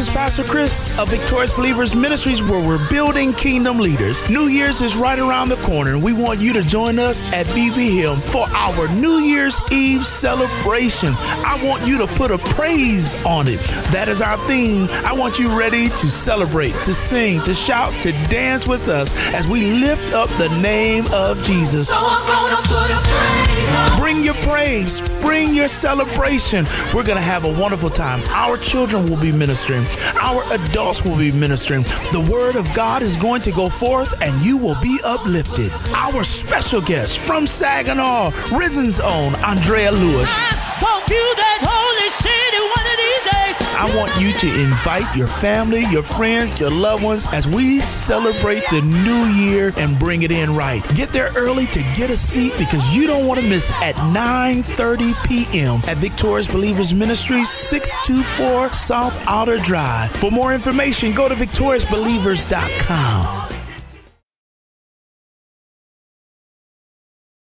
is Pastor Chris of Victorious Believers Ministries, where we're building kingdom leaders. New Year's is right around the corner, and we want you to join us at BB Hill for our New Year's Eve celebration. I want you to put a praise on it. That is our theme. I want you ready to celebrate, to sing, to shout, to dance with us as we lift up the name of Jesus. So praise, bring your celebration. We're going to have a wonderful time. Our children will be ministering, our adults will be ministering. The word of God is going to go forth and you will be uplifted. Our special guest from Saginaw, RiZen's own Aundrea Lewis. I want you to invite your family, your friends, your loved ones as we celebrate the new year and bring it in right. Get there early to get a seat because you don't want to miss at 9:30 p.m. at Victorious Believers Ministries, 624 South Outer Drive. For more information, go to victoriousbelievers.com.